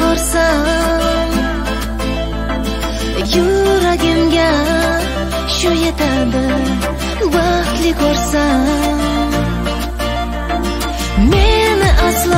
ko'rsam yuragimga shu yetadi baxtli ko'rsam. Meni aslo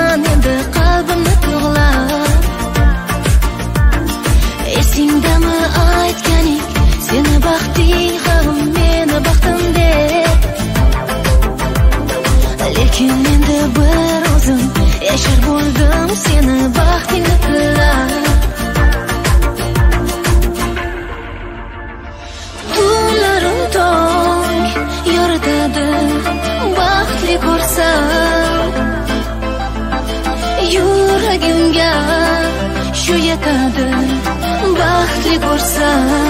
yuragimga shu yetadi. Baxtli ko'rsam